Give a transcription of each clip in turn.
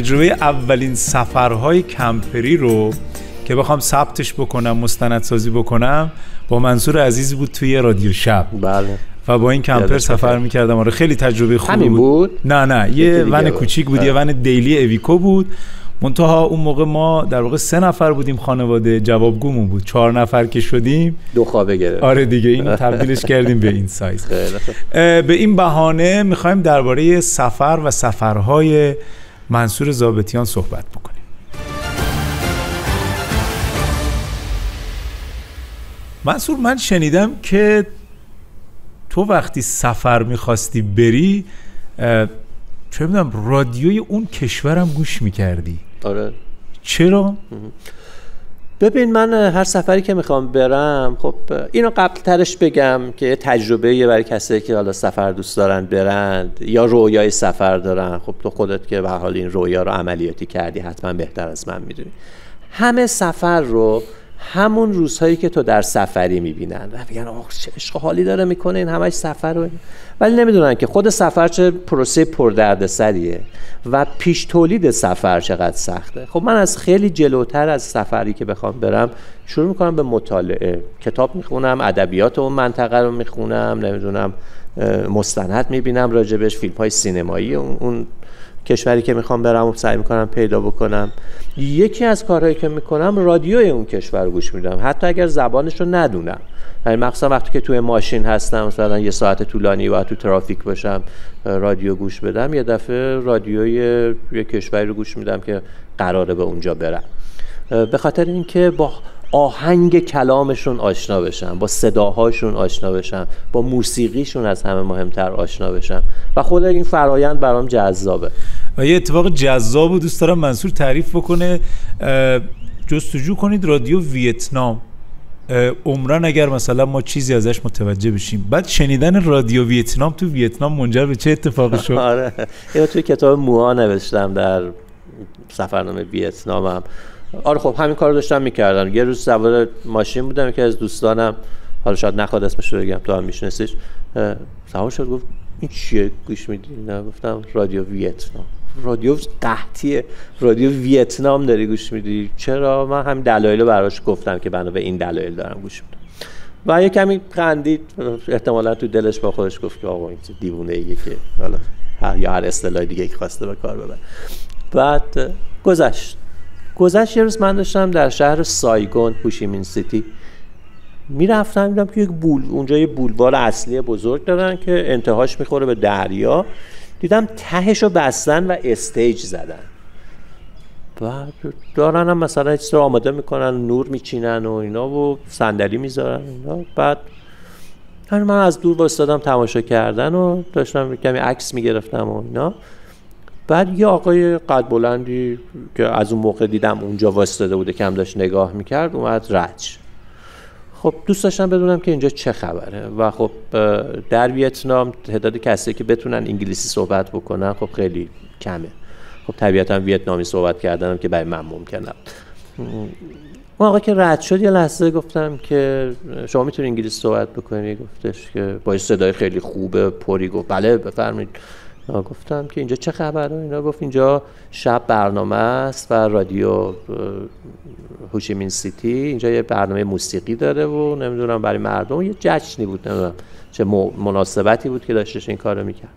تجربه اولین سفرهای کمپری رو که بخوام ثبتش بکنم مستندسازی بکنم با منصور عزیزی بود توی رادیو شب. بله. و با این کمپر سفر می‌کردم. آره خیلی تجربه خوبی همین بود. نه نه یه ون کوچیک بود یه ون دیلی اویکو بود. منتها اون موقع ما در واقع سه نفر بودیم خانواده جوابگومون بود. چهار نفر که شدیم. دو خوابه گرفت. آره دیگه این تبدیلش کردیم به این سایز. به این بهانه می‌خوایم درباره سفر و سفرهای منصور زابطیان صحبت بکنیم. منصور من شنیدم که تو وقتی سفر می‌خواستی بری چه می‌دونم رادیوی اون کشورم گوش می‌کردی. آره. چرا؟ ببین من هر سفری که می‌خوام برم خب اینو قبل ترش بگم که تجربه یه برای کسایی که حالا سفر دوست دارن برند یا رویای سفر دارن. خب تو خودت که به حال این رویا رو عملیاتی کردی حتما بهتر از من می‌دونی. همه سفر رو همون روزهایی که تو در سفری می‌بینن. و میگن آخ چه عشق حالی داره می‌کنه این همش سفر رو ولی نمی‌دونن که خود سفر چه پروسه پردردسریه و پیش تولید سفر چقدر سخته. خب من از خیلی جلوتر از سفری که بخوام برم شروع می‌کنم به مطالعه. کتاب می‌خونم ادبیات اون منطقه رو می‌خونم نمی‌دونم مستند می‌بینم راجبش فیلم های سینمایی اون کشوری که می‌خوام برم و سعی می‌کنم پیدا بکنم. یکی از کارهایی که می‌کنم رادیوی اون کشور رو گوش میدم. حتی اگر زبانش رو ندونم. یعنی مخصوصا وقتی که توی ماشین هستم مثلا یه ساعت طولانی و تو ترافیک باشم رادیو گوش بدم یه دفعه رادیوی یه کشوری رو گوش میدم که قراره به اونجا برم. به خاطر اینکه با آهنگ کلامشون آشنا بشم با صداهاشون آشنا بشم با موسیقیشون از همه مهمتر آشنا بشم و خود این فرایند برام جذابه. و یه اتفاق جذاب و دوست دارم منصور تعریف بکنه. جستجو کنید رادیو ویتنام. عمران اگر مثلا ما چیزی ازش متوجه بشیم. بعد شنیدن رادیو ویتنام تو ویتنام منجر به چه اتفاقی شد؟ آره. اینو توی کتاب موها نوشتم در سفرنامه ویتنامم. آره خب همین کار داشتم می‌کردم یه روز سوار ماشین بودم که از دوستانم حالا شاید نخواد اسمش رو بگم تو هم میشناسیش سوار شد گفت این چیه؟ گوش میدی؟ نه گفتم رادیو ویتنام. رادیو قحطیه. رادیو ویتنام داری گوش میدی؟ چرا؟ من هم دلایل براش گفتم که بنا به این دلایل دارم گوش میدم. و یه کمی خندید. احتمالا تو دلش با خودش گفت که آقا این دیوونه ایه که حالا هر یا هر اصطلاح دیگه که خواسته به کار ببر بعد گذشت. گذشت یه روز من داشتم در شهر سایگون هوشیمین سیتی. می‌رفتم دیدم که یک بول اونجا یه بولوار اصلی بزرگ دارن که انتهاش می‌خوره به دریا. دیدم تهش رو بستن و استیج زدن. بعد دارن هم مثلا چیز رو آماده می‌کنن نور میچینن و اینا و صندلی می‌ذارن اینا. بعد من از دور وایستادم تماشا کردن و داشتم کمی عکس می‌گرفتم و اینا. بعد یه آقای قد بلندی که از اون موقع دیدم اونجا وایستاده بوده که هم داشت نگاه می‌کرد اومد رج خب دوست داشتم بدونم که اینجا چه خبره و خب در ویتنام تعداد کسی که بتونن انگلیسی صحبت بکنن خب خیلی کمه. خب طبیعتا ویتنامی صحبت کردنم که برای من ممکنه اون آقا که رد شد یه لحظه گفتم که شما می‌تونی انگلیسی صحبت بکنی؟ گفتش که با صدای خیلی خوبه پری گفت بله بفرمایید. گفتم که اینجا چه خبره اینا گفت اینجا شب برنامه است و رادیو هوشیمین سیتی. اینجا یه برنامه موسیقی داره و نمی‌دونم برای مردم. یه جشنی بود نمی‌دونم چه مناسبتی بود که داشتش این کارو می‌کرد.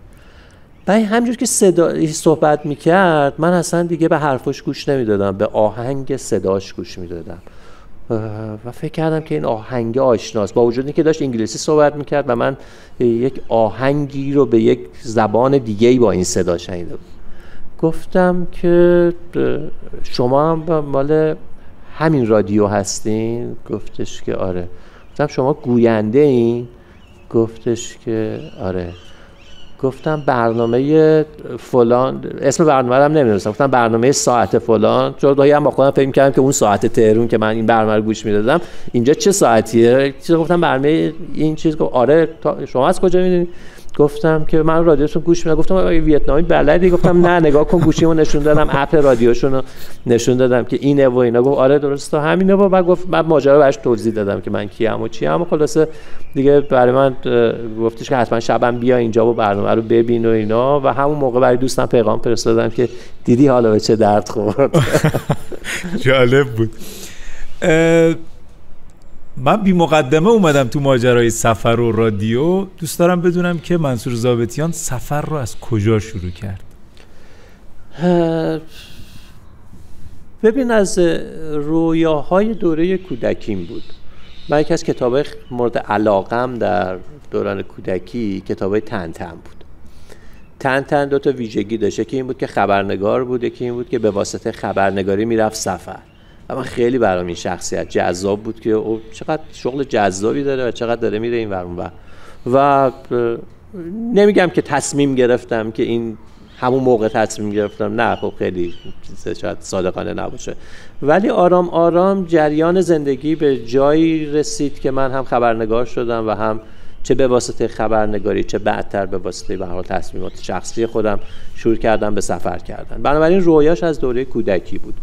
بعد همجور که صدا صحبت می‌کرد من اصلا دیگه به حرفش گوش نمی‌دادم. به آهنگ صداش گوش می‌دادم. و فکر کردم که این آهنگ آشناست با وجود که داشت انگلیسی صحبت می‌کرد و من یک آهنگی رو به یک زبان دیگه با این صدا شنیدم. گفتم که شما هم مال همین رادیو هستین؟ گفتش که آره. گفتم شما گوینده این؟ گفتش که آره. گفتم برنامه فلان اسم برنامه رو هم نمی‌دونستم. گفتم برنامه ساعت فلان. چون گاهی هم با خودم فکر کردم که اون ساعت تهرون که من این برنامه رو گوش می‌دادم اینجا چه ساعتیه؟ چیز گفتم برنامه این چیز. گفت آره شما از کجا می‌دونید گفتم که من رادیوشون گوش میدم. گفتم آقا ویتنامی بلدی؟ گفتم نه نگاه کن گوشیمو نشون دادم اپ رادیوشون رو نشون دادم که اینه و اینا. گفت آره درسته همینه و بعد گفت بعد ماجرا براش توضیح دادم که من کیم و چیم و خلاصه دیگه برای من گفتش که حتما شبم بیا اینجا و برنامه رو ببین و اینا. و همون موقع برای دوستم پیغام فرستادم که دیدی حالا به چه درد خورد. جالب بود. من بی مقدمه اومدم تو ماجرای سفر و رادیو. دوست دارم بدونم که منصور زابطیان سفر رو از کجا شروع کرد؟ ببین از رویاهای دوره کودکیم بود. من یکی از کتاب مورد علاقم در دوران کودکی کتاب تن تن بود. تن تن دو تا ویژگی داشته که این بود که خبرنگار بود که این بود که به واسطه خبرنگاری می‌رفت سفر. و من خیلی برام این شخصیت جذاب بود که او چقدر شغل جذابی داره و چقدر داره میره این ورون و و نمیگم که تصمیم گرفتم که این همون موقع تصمیم گرفتم. نه خب خیلی شاید صادقانه نباشه. ولی آرام آرام جریان زندگی به جایی رسید که من هم خبرنگار شدم و هم چه به واسطه خبرنگاری چه بعدتر به واسطه به حال تصمیمات شخصی خودم شروع کردم به سفر کردن. بنابراین رویاش از دوره کودکی بود.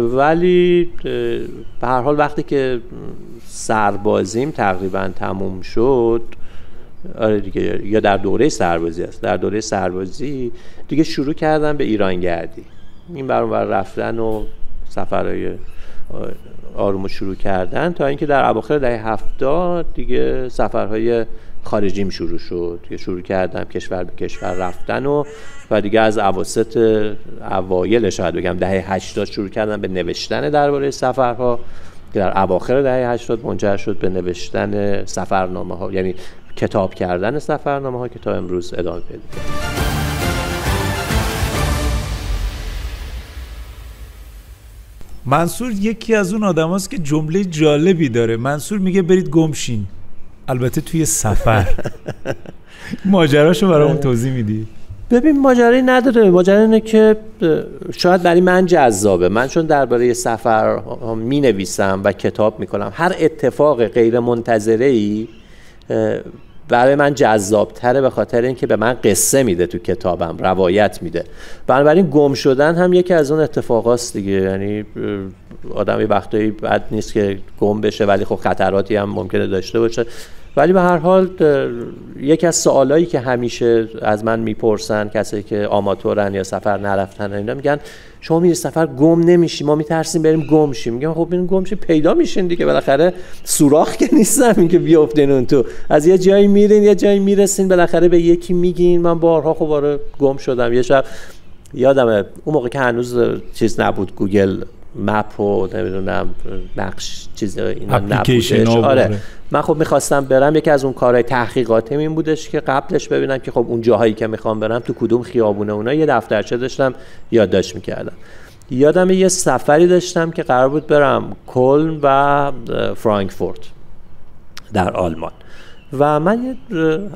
ولی به هر حال وقتی که سربازیم تقریبا تموم شد آره دیگه یا در دوره سربازی است. در دوره سربازی دیگه شروع کردم به ایران گردی. این برام رفتن و سفرهای آروم شروع کردن تا اینکه در اواخر دهه هفتاد دیگه سفرهای خارجیم شروع شد. که شروع کردم کشور به کشور رفتن و و دیگه از اواسط اوایل شاید بگم دهه 80 شروع کردم به نوشتن درباره سفرها که در اواخر دهه 80 منجر شد به نوشتن سفرنامه ها یعنی کتاب کردن سفرنامه ها که تا امروز ادامه پیدا منصور یکی از اون آدم که جمله جالبی داره. منصور میگه برید گمشین. البته توی سفر. ماجراشو برامون توضیح میدی؟ ببین ماجرایی نداره. ماجرا اینه که شاید برای من جذابه. من چون درباره سفر می نویسم و کتاب می کنم هر اتفاق غیر منتظره ای برای من جذابتره به خاطر اینکه به من قصه میده تو کتابم روایت میده. بنابراین گم شدن هم یکی از اون اتفاقاست دیگه. یعنی آدم یه وقتایی بد نیست که گم بشه ولی خب خطراتی هم ممکنه داشته باشه. ولی به هر حال یکی از سوالایی که همیشه از من می‌پرسن کسی که آماتورن یا سفر نرفتن اینا میگن شما میری سفر گم نمیشی ما میترسیم بریم گم شیم. میگم خب بریم گم شیم پیدا میشین دیگه. بالاخره سوراخ که نیستم این که بیافتین اون تو. از یه جایی میرین یه جایی می‌رسین بالاخره به یکی میگین. من بارها خب آره گم شدم. یه شب یادمه اون موقع که هنوز چیز نبود گوگل مپ و نمی‌دونم نقش چیز اینا نبودش. آره. من خب می‌خواستم برم یکی از اون کارهای تحقیقاتیم این بودش که قبلش ببینم که خب اون جاهایی که می‌خوام برم تو کدوم خیابونه اونا یه دفترچه داشتم یادداشت می‌کردم. یادم یه سفری داشتم که قرار بود برم کلن و فرانکفورت در آلمان. و من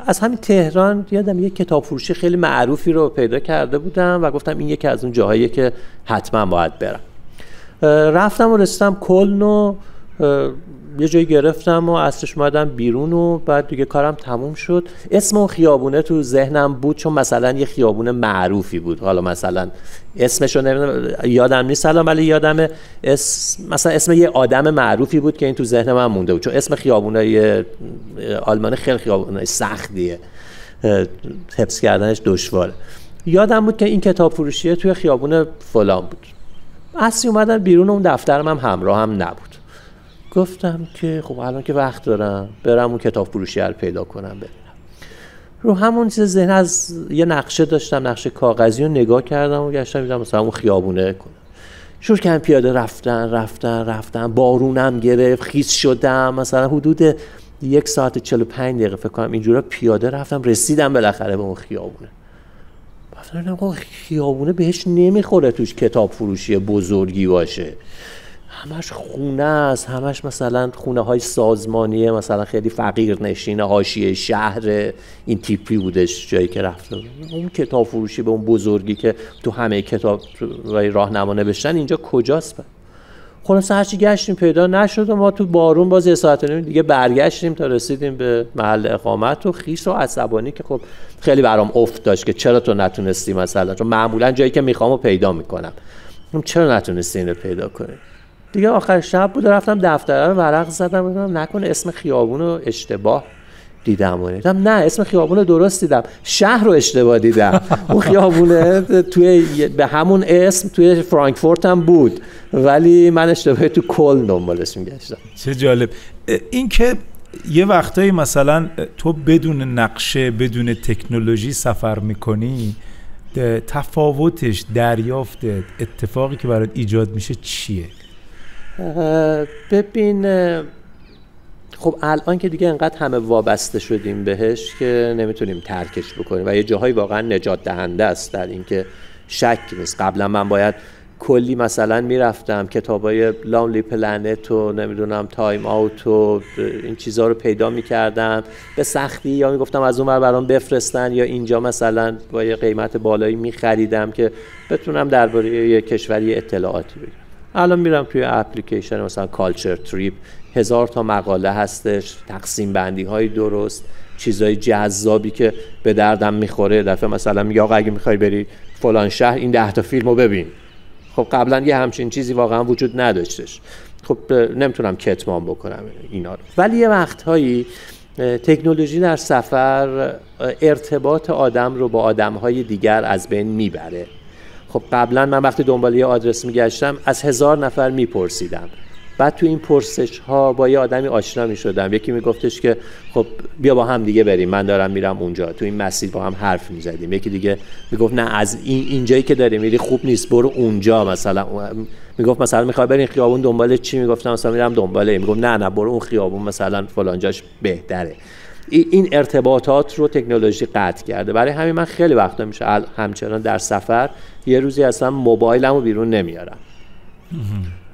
از همین تهران یادم یه کتاب فروشی خیلی معروفی رو پیدا کرده بودم و گفتم این یکی از اون جاهایی که حتما باید برم. رفتم و رسیدم کلن و یه جایی گرفتم و اصلش اومدم بیرون و بعد دیگه کارم تموم شد. اسم اون خیابونه تو ذهنم بود چون مثلا یه خیابون معروفی بود. حالا مثلا اسمشو نمی‌دونم یادم نیست الان ولی یادم اسم مثلا اسم یه آدم معروفی بود که این تو ذهن من مونده بود. چون اسم خیابونه آلمان خیلی خیابونه سختیه. حفظ کردنش دشواره. یادم بود که این کتاب فروشیه توی خیابون فلان بود. اصلی اومدم بیرون اون دفترم هم همراه هم نبود. گفتم که خب الان که وقت دارم برم اون کتاب فروشی رو پیدا کنم ببینم رو همون چیز ذهن از یه نقشه داشتم نقشه کاغذی رو نگاه کردم و گشتم دیدم مثلا اون خیابونه کنم. شروع کردم پیاده رفتن رفتن رفتن. بارونم گرفت خیس شدم. مثلا حدود یک ساعت 45 دقیقه فکر کنم اینجورا پیاده رفتم رسیدم بالاخره به اون خیابونه. گفتم خیابونه بهش نمی‌خوره توش کتاب فروشی بزرگی باشه. همش خونه است همش مثلا خونه های سازمانیه مثلا خیلی فقیر نشینه حاشیه شهر. این تیپی بودش جایی که رفته اون کتاب فروشی به اون بزرگی که تو همه کتاب راهنما نوشتن اینجا کجاست؟ خلاص هرچی گشتیم پیدا نشد و ما تو بارون باز یه ساعت دیگه برگشتیم تا رسیدیم به محل اقامت و خیس و عصبانی که خب خیلی برام افت داشت که چرا تو نتونستی مثلا؟ چون معمولا جایی که می‌خوام رو پیدا می‌کنم. چرا نتونستی اینو پیدا کنی؟ دیگه آخر شب بود رفتم دفتر رو ورق زدم نکنه اسم خیابون رو اشتباه. دیدم و دیدم نه اسم خیابون درست دیدم. شهر رو اشتباه دیدم. اون خیابونه توی به همون اسم توی فرانکفورت هم بود. ولی من اشتباه تو کل دنبالش میگشتم. چه جالب. این که یه وقتایی مثلا تو بدون نقشه بدون تکنولوژی سفر می‌کنی تفاوتش دریافت اتفاقی که برات ایجاد میشه چیه؟ ببین خب الان که دیگه انقدر همه وابسته شدیم بهش که نمی‌تونیم ترکش بکنیم و یه جاهایی واقعا نجات دهنده است در اینکه شک نیست. قبلا من باید کلی مثلا می‌رفتم کتابای Lonely Planet و نمی‌دونم Time Out و این چیزها رو پیدا می‌کردم. به سختی یا می‌گفتم از اون برام بفرستن یا اینجا مثلا با یه قیمت بالایی میخریدم که بتونم درباره یه کشوری اطلاعاتی بگیرم الان میرم توی اپلیکیشن مثلا Culture Trip هزار تا مقاله هستش تقسیم بندی های درست چیزای جذابی که به دردم می‌خوره. دفعه مثلا میگه آقا اگه می‌خوای بری فلان شهر این ده تا فیلمو ببین. خب قبلا یه همچین چیزی واقعا وجود نداشتش. خب نمی‌تونم کتمان بکنم اینا رو. ولی یه وقتهایی تکنولوژی در سفر ارتباط آدم رو با آدمهای دیگر از بین می‌بره. خب قبلا من وقتی دنبال یه آدرس میگشتم از هزار نفر میپرسیدم. بعد تو این پرسش ها با یه آدمی آشنا می شدم یکی می گفتش که خب بیا با هم دیگه بریم. من دارم میرم اونجا. تو این مسیر با هم حرف می زدیم یکی دیگه می گفت نه از این اینجایی که داری میری خوب نیست. برو اونجا مثلا. می گفت مثلا می‌خوای بریم خیابون دنبال چی؟ می گفتم مثلا میرم دنبال می گفت نه نه برو اون خیابون مثلا فلانجاش بهتره. این ارتباطات رو تکنولوژی قطع کرده. برای همین من خیلی وقتا میشه همچنان در سفر یه روزی اصلا موبایلمو بیرون نمیارم.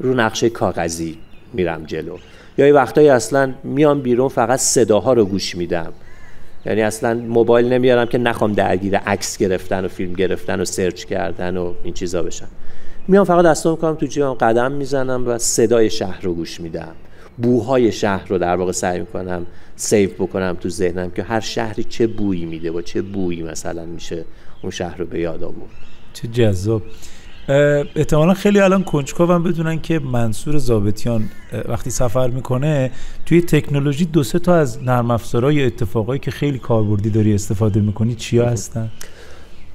رو نقشه کاغذی میرم جلو. یا یه وقتایی اصلا میام بیرون فقط صداها رو گوش میدم. یعنی اصلا موبایل نمیارم که نخوام درگیر عکس گرفتن و فیلم گرفتن و search کردن و این چیزا بشم. میام فقط دستم می‌کنم تو جیبم قدم می‌زنم و صدای شهر رو گوش میدم. بوهای شهر رو در واقع سعی می‌کنم save بکنم تو ذهنم که هر شهری چه بویی میده و چه بویی مثلا میشه اون شهر رو به یاد آورد. چه جذاب. احتمالا خیلی الان کنجکاو هم بدونن که منصور زابطیان وقتی سفر می‌کنه توی تکنولوژی دو سه تا از نرم افزارهای یا اتفاقایی که خیلی کاربردی داری استفاده می‌کنی چیا هستن؟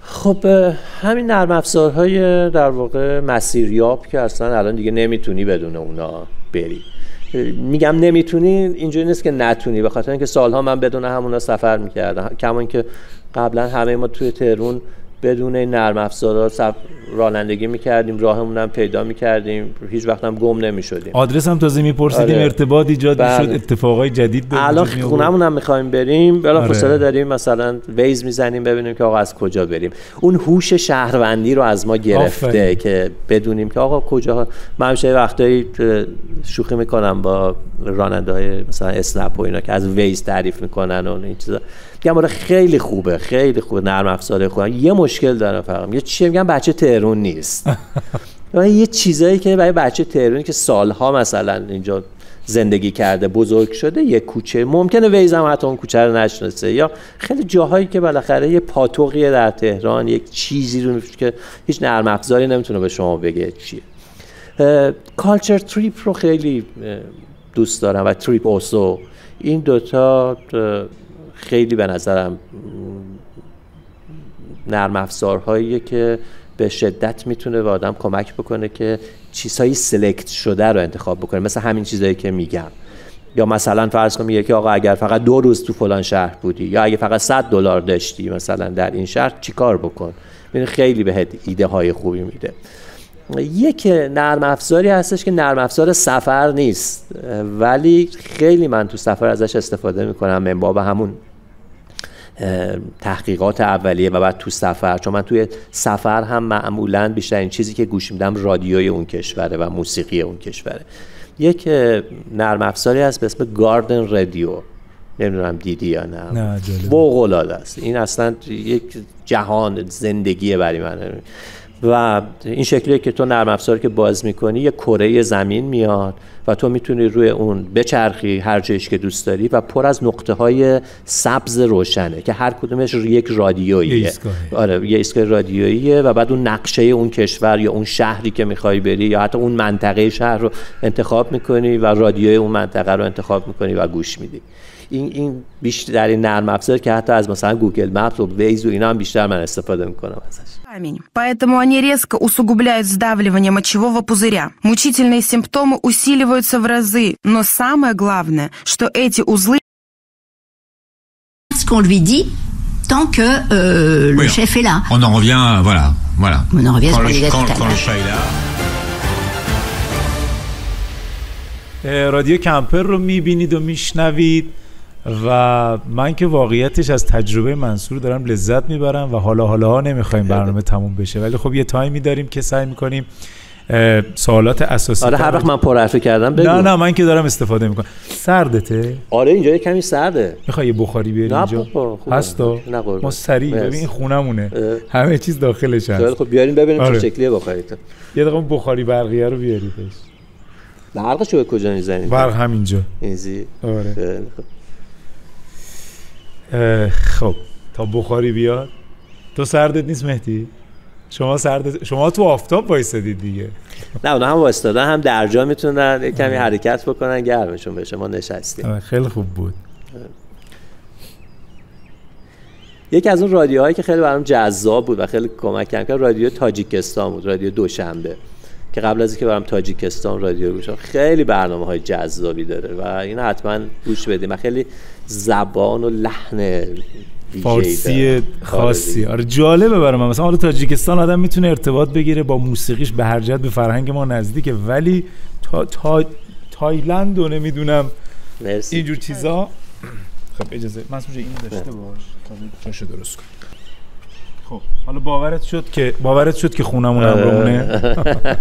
خب همین نرم افزارهای در واقع مسیریاب که اصلا الان دیگه نمی‌تونی بدون اونا بری. میگم نمی‌تونی اینجوری نیست که نتونی به خاطر اینکه سالها من بدون همونا سفر می‌کردم. کما که قبلا همه ما توی تهرون بدون این نرم افزارا رانندگی می‌کردیم راهمون هم پیدا می‌کردیم. هیچ وقت هم گم نمی‌شدیم. آدرس هم تازه میپرسیدیم آره. ارتباط ایجاد بله. می‌شد؟ اتفاقای جدید الان خونمون هم می‌خوایم بریم. بلا آره. فاصله داریم مثلا ویز می‌زنیم ببینیم که آقا از کجا بریم. اون هوش شهروندی رو از ما گرفته که بدونیم که آقا کجا من همیشه وقتایی شوخی می‌کنم با راننده های مثلا اسنپ و اینا که از ویز تعریف می‌کنن و این چیزا. میگم آره خیلی خوبه خیلی خوبه نرم افزار خوبه یه مشکل دارم فقط. یه چی میگم؟ بچه تهرون نیست. یه چیزایی که برای بچه تهرونی که سالها مثلا اینجا زندگی کرده بزرگ شده یه کوچه. ممکنه ویزم حتی اون کوچه رو نشناسه. یا خیلی جاهایی که بالاخره یه پاتوقیه در تهران یک چیزی رو که هیچ نرم افزاری نمی‌تونه به شما بگه چیه. کالچر تریپ رو خیلی دوست دارم و تریپ اوسو این دوتا خیلی به نظرم نرم افزارهایی که به شدت می‌تونه به آدم کمک بکنه که چیزهایی سلکت شده رو انتخاب بکنه. مثل همین چیزهایی که میگم. یا مثلا فرض کن که آقا اگر فقط دو روز تو فلان شهر بودی یا اگه فقط 100 دلار داشتی مثلا در این شهر چیکار بکن؟ خیلی بهت ایده های خوبی میده. یک نرم افزاری هستش که نرم افزار سفر نیست. ولی خیلی من تو سفر ازش استفاده می‌کنم من باب همون تحقیقات اولیه و بعد تو سفر چون من توی سفر هم معمولا بیشترین چیزی که گوش میدم رادیوی اون کشوره و موسیقی اون کشوره. یک نرم افزاری هست به اسم گاردن رادیو. نمی‌دونم دیدی یا نه, نه فوق است. این اصلا یک جهان زندگیه برای من. و این شکلیه که تو نرم افزار که باز می‌کنی یه کره زمین میاد و تو می‌تونی روی اون بچرخی هر جایش که دوست داری و پر از نقطه های سبز روشنه که هر کدومش یک رادیوییه. آره یه ایستگاه رادیوییه و بعد اون نقشه اون کشور یا اون شهری که می‌خوای بری یا حتی اون منطقه شهر رو انتخاب می‌کنی و رادیوی اون منطقه رو انتخاب می‌کنی و گوش میدی. این این بیشتر نرم افزار که حتی از مثلا گوگل مپ و ویز و اینا هم بیشتر من استفاده میکنم ازش Поэтому они резко усугубляют сдавливание мочевого пузыря. Мучительные симптомы усиливаются в разы, но самое главное, что эти узлы... Ce qu'on lui dit tant que euh, le oui, chef est là. On en revient, voilà, voilà. On en revient quand, à ce le, quand, quand le chat est là. رادیو کمپر رو میبینید و میشنوید و من که واقعیتش از تجربه منصور دارم لذت می‌برم و حالا حالا ها نمی‌خوایم برنامه تموم بشه. ولی خب یه تایمی داریم که سعی می‌کنیم سوالات اساسی آره هر وقت من پرحرفی کردم بگو. نه نه من که دارم استفاده می‌کنم. سردته؟ آره اینجا یه کمی سرده. می‌خوای یه بخاری بیاری اینجا؟ هستا؟ ما سریع ببین این خونمونه. همه چیز داخلش هست. خب بیارین ببینیم آره. چه شکلیه بخاری یه دقیقه بخاری برقیه رو بیاری برقش رو کجا می‌زنید برق همینجا. اینزی آره. خب تا بخاری بیاد. تو سردت نیست مهدی؟ شما سرد شما تو آفتاب وایسادید دیگه. نه اونا هم وایستادن هم درجا می‌تونن کمی حرکت بکنن گرمشون بشه ما نشستیم. خیلی خوب بود. یکی از اون رادیوهایی که خیلی برام جذاب بود و خیلی کمک کرد رادیو تاجیکستان بود رادیو دوشنبه که قبل از اینکه برم تاجیکستان رادیو گوش خیلی برنامه های جذابی داره و این حتما گوش بدیم. و خیلی زبان و لحن فارسی خاصی. آره جالبه برای من مثلا حالا تاجیکستان آدم می‌تونه ارتباط بگیره با موسیقیش به هر جهت به فرهنگ ما نزدیکه. ولی تا, تا... تایلند و نمی‌دونم اینجور چیزا. خب اجازه. من این داشته باش. تا درست کن. خب حالا باورت شد که باورت شد که خونمون هم رومونه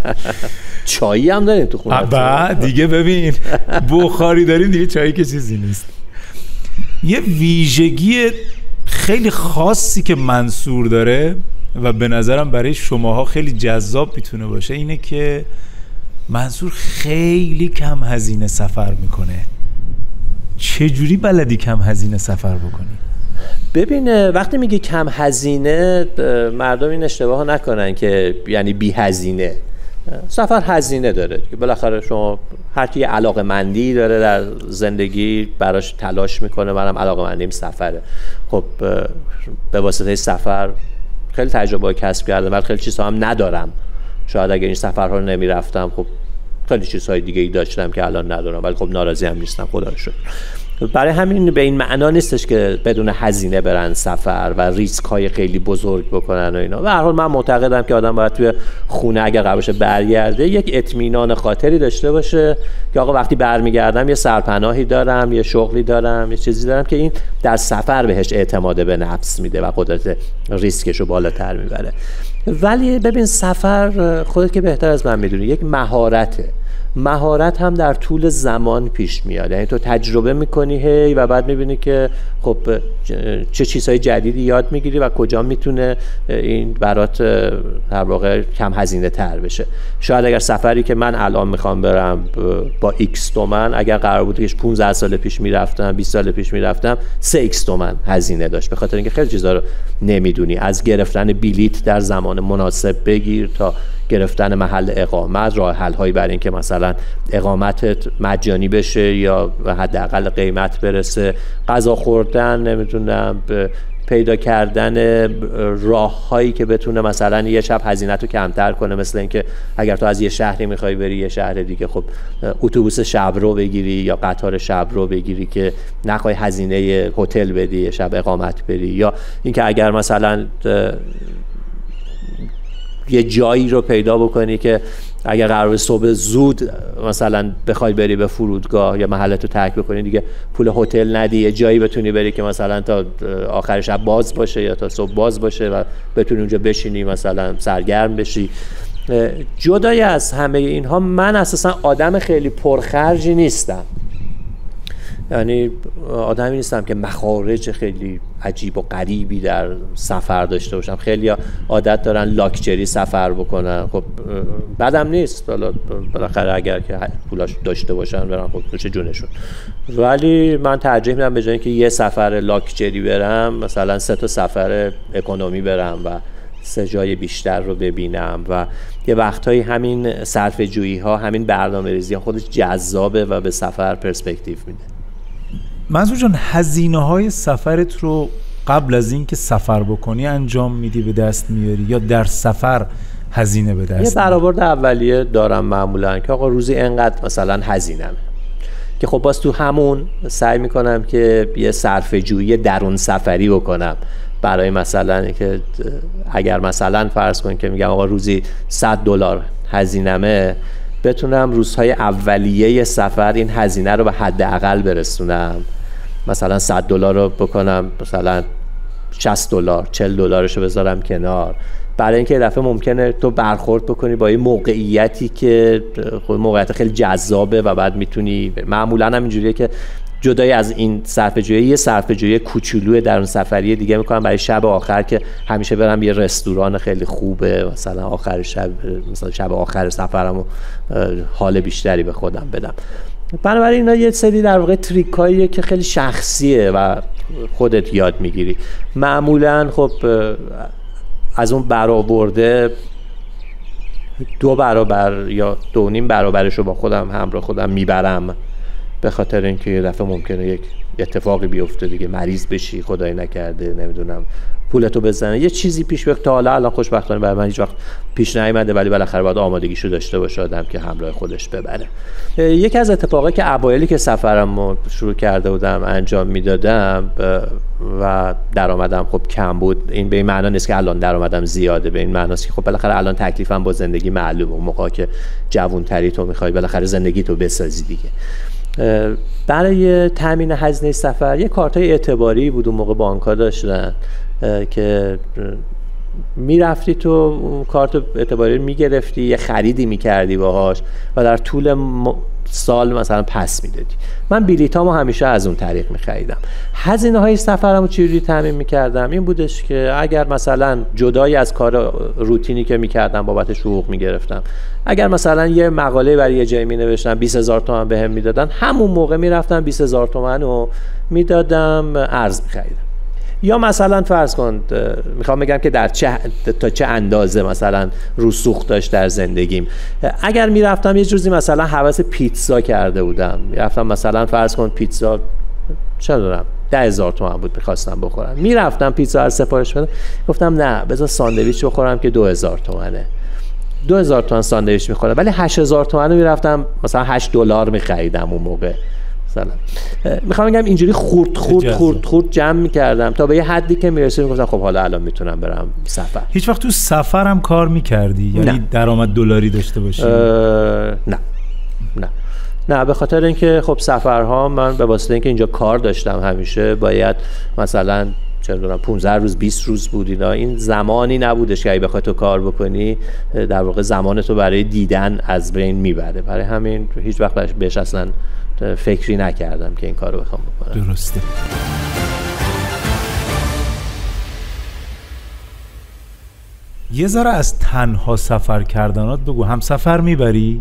چایی هم داریم تو خونه بعد دیگه ببین. بخاری داریم دیگه چایی که چیزی نیست. یه ویژگی خیلی خاصی که منصور داره و به نظرم برای شماها خیلی جذاب می‌تونه باشه اینه که منصور خیلی کم هزینه سفر می‌کنه. چجوری بلدی کم هزینه سفر بکنی؟ ببین وقتی میگه کم هزینه مردم این اشتباه نکنن که یعنی بی هزینه. سفر هزینه داره. که بالاخره شما هر کی علاقه مندی داره در زندگی براش تلاش می‌کنه منم علاقه مندیم سفره. خب به واسطه سفر خیلی تجربه کسب کردم. ولی خیلی چیزها هم ندارم. شاید اگر این سفرها رو نمی‌رفتم خب خیلی چیزهای دیگه ای داشتم که الان ندارم. ولی خب ناراضی هم نیستم. خدا رو شکر. برای همین به این معنا نیستش که بدون هزینه برن سفر و ریسک های خیلی بزرگ بکنن و اینا. و هر حال من معتقدم که آدم باید توی خونه اگر قرار برگرده یک اطمینان خاطری داشته باشه که آقا وقتی برمیگردم یه سرپناهی دارم یه شغلی دارم یه چیزی دارم که این در سفر بهش اعتماد به نفس میده و قدرت ریسکش رو بالاتر می‌بره. ولی ببین سفر خودت که بهتر از من می‌دونی یک مهارته. مهارت هم در طول زمان پیش میاد. یعنی تو تجربه می‌کنی هی و بعد می‌بینی که خب چه چیزهای جدیدی یاد می‌گیری و کجا می‌تونه این برات در واقع کم هزینه تر بشه. شاید اگر سفری که من الان می‌خوام برم با x تومن اگر قرار بود که 15 سال پیش می‌رفتم 20 سال پیش می‌رفتم 3 x تومن هزینه داشت. به خاطر اینکه خیلی چیزا رو نمی‌دونی. از گرفتن بلیت در زمان مناسب بگیر تا گرفتن محل اقامت راه حل هایی برای اینکه مثلا اقامتت مجانی بشه یا حداقل قیمت برسه. غذا خوردن نمی‌دونم پیدا کردن راه هایی که بتونه مثلا یه شب هزینه رو کمتر کنه. مثل اینکه اگر تو از یه شهری می‌خوای بری یه شهر دیگه خب اتوبوس شب رو بگیری یا قطار شب رو بگیری که نخوای هزینه هتل بدی یه شب اقامت بری. یا اینکه اگر مثلا یه جایی رو پیدا بکنی که اگر قرار صبح زود مثلا بخوای بری به فرودگاه یا محلت رو ترک بکنی دیگه پول هتل ندی یه جایی بتونی بری که مثلا تا آخر شب باز باشه یا تا صبح باز باشه و بتونی اونجا بشینی مثلا سرگرم بشی. جدای از همه اینها من اساسا آدم خیلی پرخرجی نیستم. یعنی آدمی نیستم که مخارج خیلی عجیب و غریبی در سفر داشته باشم. خیلی عادت دارن لاکچری سفر بکنن. خب بدم نیست. حالا بالاخره اگر که پولاش داشته باشن برن خب نوش جونشون. ولی من ترجیح میدم به جای که یه سفر لاکچری برم مثلا سه تا سفر اکونومی برم و سه جای بیشتر رو ببینم و یه وقتهایی همین صرف جویی ها همین برنامه ریزی خودش جذابه و به سفر پرسپکتیو میده. منظور جان هزینه های سفرت رو قبل از اینکه سفر بکنی انجام میدی به دست میاری یا در سفر هزینه به دست یه برآورد اولیه دارم معمولا که آقا روزی انقدر مثلا هزینم که خب باز تو همون سعی می‌کنم که یه صرف جویی درون سفری بکنم. برای مثلا که اگر مثلا فرض کن که میگم آقا روزی 100 دلار هزینمه بتونم روزهای اولیه سفر این هزینه رو به حداقل برسونم. مثلا 100 دلار رو بکنم مثلا 60 دلار 40 دلارش رو بذارم کنار. برای اینکه دفعه ممکنه تو برخورد بکنی با یه موقعیتی که خود موقعیت خیلی جذابه و بعد می‌تونی معمولا هم اینجوریه که جدای از این صرفه جویی یه صرفه جویی کوچولو در اون سفری دیگه می‌کنم. برای شب آخر که همیشه برم یه رستوران خیلی خوبه مثلا آخر شب مثلا شب آخر سفرمو حال بیشتری به خودم بدم. بنابراین اینا یه سری در واقع تریکاییه که خیلی شخصیه و خودت یاد می‌گیری. معمولا خب از اون برآورده دو برابر یا دو نیم برابرش رو با خودم همراه خودم می‌برم به خاطر اینکه یه دفعه ممکنه یک اتفاقی بیفته دیگه. مریض بشی خدای نکرده نمی‌دونم. پولتو بزنه. یه چیزی پیش بیاد تا حالا الان خوشبختانه برای من هیچ وقت پیش نیامده ولی بالاخره باید آمادگیشو داشته باشه آدم که همراه خودش ببره. یکی از اتفاقایی که اوایلی که سفرم شروع کرده بودم انجام می‌دادم و درآمدم خب کم بود. این به این معنا نیست که الان درآمدم زیاده. به این معناست که خب بالاخره الان تکلیفم با زندگی معلومه. موقع که جوانتری تو می‌خوای بالاخره زندگی تو بسازی دیگه. برای تامین هزینه سفر یه کارت های اعتباری بود اون موقع بانک ها داشتن. که می‌رفتی تو کارت اعتباری می‌گرفتی یه خریدی می‌کردی باهاش و در طول سال مثلا پس می‌دادی. من بلیتامو همیشه از اون طریق میخریدم. هزینه های سفرمو چجوری تعمین می‌کردم؟ این بودش که اگر مثلا جدای از کار روتینی که می‌کردم بابتش حقوق می‌گرفتم. اگر مثلا یه مقاله برای یه جایی می نوشتم 20 هزار تومن بهم می‌دادن همون موقع می‌رفتم 20 هزار تومن رو می‌دادم ارز میخریدم. یا مثلا فرض کن می‌خوام بگم که در چه تا چه اندازه مثلا رسوخ داشت در زندگیم. اگر می‌رفتم یه جوزی مثلا حواس پیتزا کرده بودم. می‌رفتم مثلا فرض کن پیتزا چه دارم ده هزار تومن بود می‌خواستم بخورم. می‌رفتم پیتزا از سفارش بدم. گفتم نه بذار ساندویچ بخورم که دو هزار تومنه. دو هزار تومن ساندویچ می‌خورم ولی هشت هزار تومن رو می‌رفتم مثلا هشت دلار میخریدم اون موقع. مثلا. می‌خوام بگم اینجوری خورد خورد خورد خورد جمع می‌کردم تا به یه حدی که می‌رسه می‌گفتم خب حالا الان می‌تونم برم سفر. هیچ وقت تو سفر هم کار می‌کردی؟ یعنی درآمد دلاری داشته باشی؟ نه. نه. نه به خاطر اینکه خب سفرها من به واسطه اینکه اینجا کار داشتم همیشه باید مثلا چه 15 روز 20 روز بود اینا این زمانی نبودش که اگه بخوای تو کار بکنی در واقع زمان تو برای دیدن از بین می‌بره. برای همین هیچ وقت بهش اصلا فکری نکردم که این کار رو بخوام بکنم. درسته. یه ذره از تنها سفر کردنات بگو. هم سفر می‌بری؟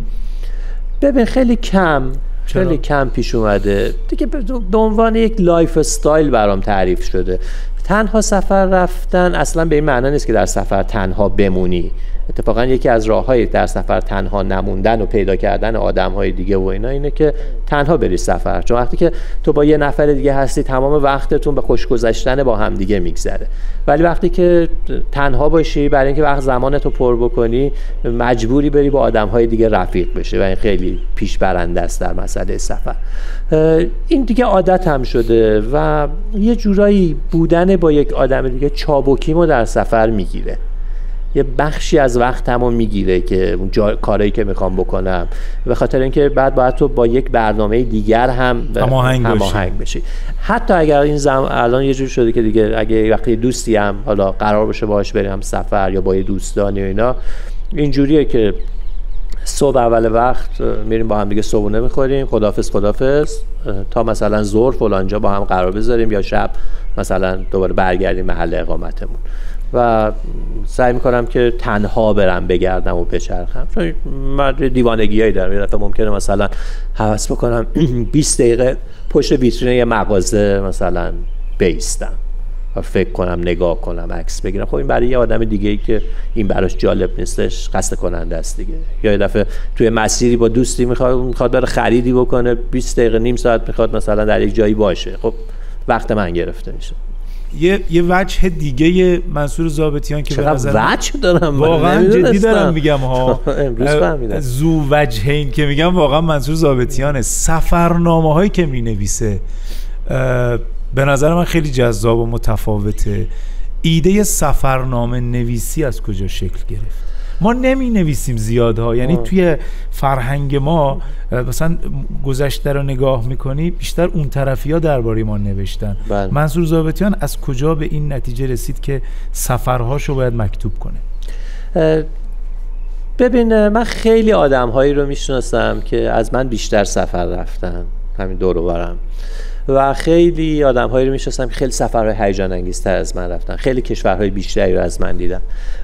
ببین خیلی کم خیلی کم پیش اومده. دیگه به عنوان یک lifestyle برام تعریف شده. تنها سفر رفتن اصلا به این معنا نیست که در سفر تنها بمونی. اتفاقا یکی از راه های در سفر تنها نموندن و پیدا کردن آدم های دیگه و اینا اینه که تنها بری سفر. چون وقتی که تو با یه نفر دیگه هستی تمام وقتتون به خوش گذشتن با هم دیگه میگذره. ولی وقتی که تنها باشی برای اینکه وقت زمان تو پر بکنی مجبوری بری با آدم های دیگه رفیق بشه و این خیلی پیش برنده است در مسئله سفر. این دیگه عادت هم شده و یه جورایی بودن با یک آدم دیگه چابکیمو در سفر می‌گیره. یه بخشی از وقتمو می‌گیره که اون کارهایی که می‌خوام بکنم. به خاطر اینکه بعد باید تو با یک برنامه دیگر هم هماهنگ بشی. حتی اگر این زم... الان یه جور شده که دیگه اگه وقتی دوستی هم حالا قرار باشه باهاش بریم سفر یا با یه دوستانی و اینا اینجوریه که صبح اول وقت میریم با هم دیگه صبحونه می‌خوریم. خدافز خدافز تا مثلا ظهر فلانجا با هم قرار بذاریم یا شب مثلا دوباره برگردیم محل اقامتمون. و سعی می‌کنم که تنها برم بگردم و بچرخم. چون من دیوانگی هایی دارم. یه دفعه ممکنه مثلا حوض بکنم 20 دقیقه پشت ویترین یه مغازه مثلا بیستم. و فکر کنم نگاه کنم عکس بگیرم. خب این برای یه آدم دیگه ای که این براش جالب نیستش قصد کننده است دیگه. یا یه دفعه توی مسیری با دوستی می‌خواد می‌خواد بره خریدی بکنه 20 دقیقه نیم ساعت می‌خواد مثلا در یک جایی باشه. خب وقت من گرفته میشه. یه یه وجه دیگه منصور زابطیان که چقدر وجه دارم؟ واقعا جدی دارم میگم ها امروز فهمیدم. زو وجهین که میگم واقعا منصور زابطیانه سفرنامه هایی که می‌نویسه به نظر من خیلی جذاب و متفاوته. ایده سفرنامه نویسی از کجا شکل گرفت؟ ما نمی نویسیم زیادها. یعنی توی فرهنگ ما مثلا گذشته رو نگاه می‌کنی بیشتر اون طرفی ها درباره ما نوشتن. بله. منصور زابطیان از کجا به این نتیجه رسید که سفرهاشو باید مکتوب کنه؟ ببین من خیلی آدم هایی رو می‌شناسم که از من بیشتر سفر رفتن. همین دور برم. و خیلی آدم هایی رو که خیلی سفرهای هیجان انگیزتر از من رفتن. خیلی کشورهای بیشتری رو از من دیدم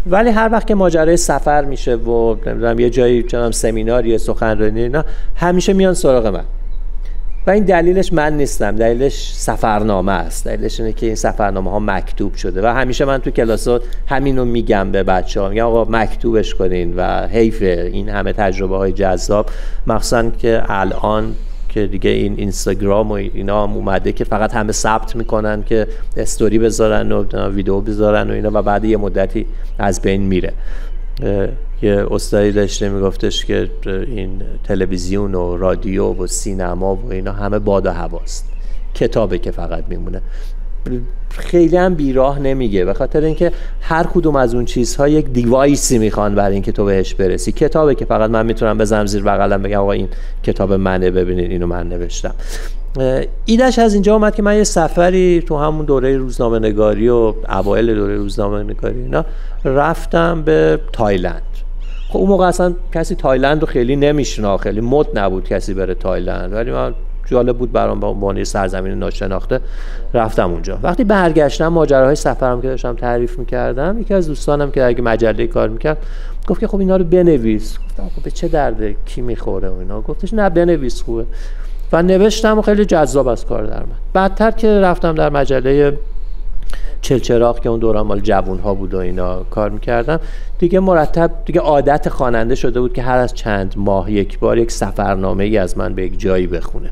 ولی هر وقت که ماجرای سفر میشه و نمی‌دونم یه جایی چنم سمینار یا سخنرانی اینا همیشه میان سراغ من. و این دلیلش من نیستم. دلیلش سفرنامه است. دلیلش اینه که این سفرنامه ها مکتوب شده و همیشه من تو کلاسات همین رو میگم به بچه ها میگم آقا مکتوبش کنین و حیف این همه تجربه های جذاب. مخصوصا که الان که دیگه این اینستاگرام و اینا هم اومده که فقط همه ثبت می‌کنن که استوری بذارن و ویدیو بذارن و اینا و بعد یه مدتی از بین میره. یه استادی داشته میگفتش که این تلویزیون و رادیو و سینما و اینا همه باد و هواست. کتابه که فقط میمونه. خیلی هم بیراه نمیگه. به خاطر اینکه هر کدوم از اون چیزها یک دیوایسی می‌خوان برای اینکه تو بهش برسی. کتابه که فقط من می‌تونم بزنم زیر بغلم بگم آقا این کتاب منه ببینید اینو من نوشتم. ایدش از اینجا اومد که من یه سفری تو همون دوره روزنامه نگاری و اوایل دوره روزنامه نگاری اینا رفتم به تایلند. خب اون موقع اصلا کسی تایلند رو خیلی نمیشنا خیلی مد نبود کسی بره تایلند. ولی من جالب بود برام به عنوان سرزمین ناشناخته رفتم اونجا. وقتی برگشتم ماجراهای سفرم که داشتم تعریف می‌کردم یکی از دوستانم که یه مجله کار می‌کرد گفت که خب اینا رو بنویس. گفتم خب به چه درد کی می‌خوره و اینا. گفتش نه بنویس خوبه. و نوشتم و خیلی جذاب از کار در اومد بعدتر که رفتم در مجله چلچراغ که اون دوران مال جوون ها بود و اینا کار می‌کردم دیگه مرتب دیگه عادت خواننده شده بود که هر از چند ماه یک بار یک سفرنامه ای از من به یک جایی بخونه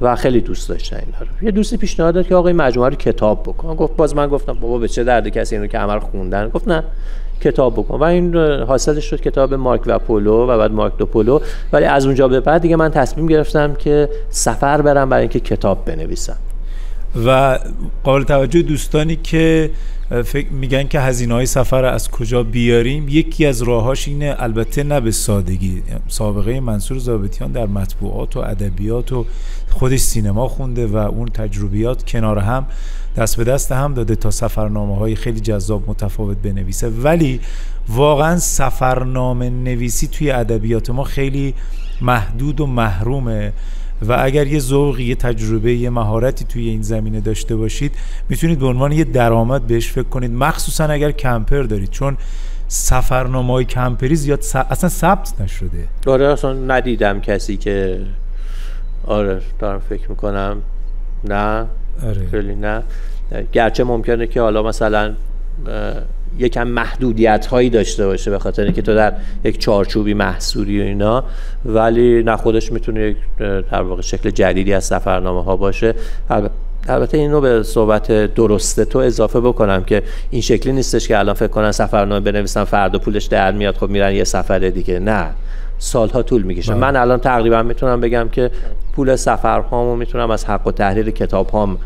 و خیلی دوست داشتن اینا رو. یه دوستی پیشنهاد داد که آقای مجموعه رو کتاب بکن. گفت باز من گفتم بابا به چه درد کسی اینو که عمل خوندن؟ گفت نه کتاب بکن. و این حاصلش شد کتاب مارک و پولو و بعد مارک دو پولو. ولی از اونجا به بعد دیگه من تصمیم گرفتم که سفر برم برای اینکه کتاب بنویسم. و قابل توجه دوستانی که فکر میگن که هزینه های سفر از کجا بیاریم یکی از راهاش اینه البته نه به سادگی. سابقه منصور زابطیان در مطبوعات و ادبیات و خودش سینما خونده و اون تجربیات کنار هم دست به دست هم داده تا سفرنامه های خیلی جذاب متفاوت بنویسه. ولی واقعا سفرنامه نویسی توی ادبیات ما خیلی محدود و محرومه. و اگر یه ذوقی یه تجربه یه مهارتی توی این زمینه داشته باشید می‌تونید به عنوان یه درآمد بهش فکر کنید. مخصوصا اگر کمپر دارید چون سفرنامه های کمپری زیاد س... اصلا ثبت نشده. آره اصلا ندیدم کسی که آره دارم فکر می‌کنم. نه؟ آره. خیلی نه. گرچه ممکنه که حالا مثلا یکم محدودیت هایی داشته باشه به خاطر اینکه تو در یک چارچوبی محصوری و اینا. ولی نه خودش می‌تونه یک در واقع شکل جدیدی از سفرنامه ها باشه البته اینو به صحبت درسته تو اضافه بکنم که این شکلی نیستش که الان فکر کنن سفرنامه بنویسن فردا پولش در میاد خب میرن یه سفر دیگه. نه. سالها طول می‌کشه. بله. من الان تقریبا می‌تونم بگم که پول سفرهامو می‌تونم از حق و تحریر کتاب هام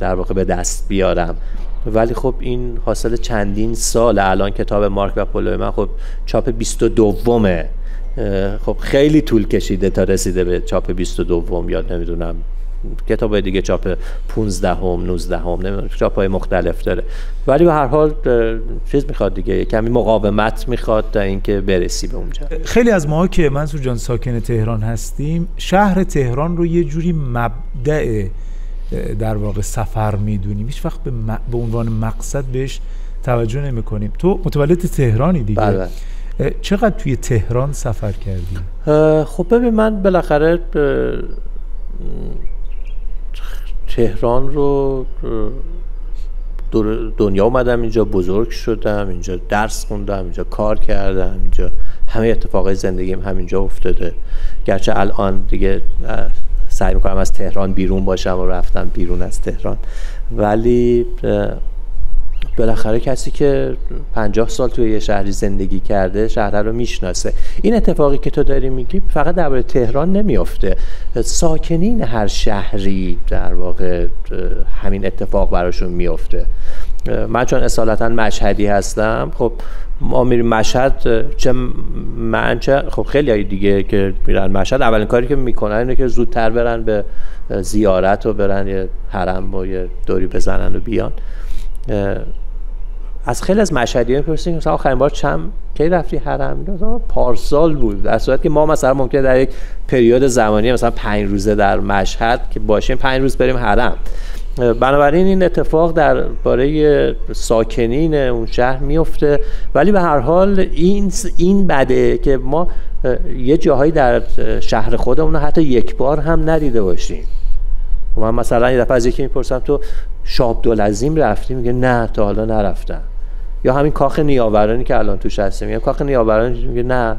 در واقع به دست بیارم. ولی خب این حاصل چندین سال الان کتاب مارک و پولو من خب چاپ 22 خب خیلی طول کشیده تا رسیده به چاپ 22 یا نمی‌دونم. کتاب دیگه چاپ 15 هم 19 هم چاپ های مختلف داره. ولی به هر حال چیز می‌خواد دیگه کمی مقاومت می‌خواد تا اینکه برسی به اونجا. خیلی از ما که منصور جان ساکن تهران هستیم شهر تهران رو یه جوری مبدع در واقع سفر می‌دونیم هیچ وقت به, به عنوان مقصد بهش توجه نمی کنیم تو متولد تهرانی دیگه بله. چقدر توی تهران سفر کردی؟ خب ببین من بالاخره تهران رو دنیا اومدم اینجا بزرگ شدم اینجا درس خوندم اینجا کار کردم اینجا همه اتفاقای زندگیم همینجا افتاده گرچه الان دیگه سعی می‌کنم از تهران بیرون باشم و رفتم بیرون از تهران. ولی بالاخره کسی که پنجاه سال توی یه شهری زندگی کرده شهر رو می‌شناسه. این اتفاقی که تو داری میگی فقط درباره تهران نمیافته. ساکنین هر شهری در واقع همین اتفاق براشون میافته. من چون اصالتا مشهدی هستم خب ما میریم مشهد چه من چه خب خیلی دیگه که میرن مشهد. اولین کاری که می‌کنن اینه که زودتر برن به زیارت و برن یه حرم و یه دوری بزنن و بیان. از خیلی از مشهدی می‌پرسیم مثلا آخرین بار چند کی رفتی حرم؟ پارسال بود. در صورت که ما مثلا ممکنه در یک پریود زمانی مثلا پنج روزه در مشهد که باشیم پنج روز بریم حرم. بنابراین این اتفاق در باره ساکنین اون شهر میفته. ولی به هر حال این این بده که ما یه جاهایی در شهر خودمون حتی یک بار هم ندیده باشیم. من مثلا یه دفعه از یکی می‌پرسم تو شاب دولزیم رفتی؟ میگه نه تا حالا نرفتم. یا همین کاخ نیاورانی که الان توش هستیم. یا کاخ نیاورانی میگه نه.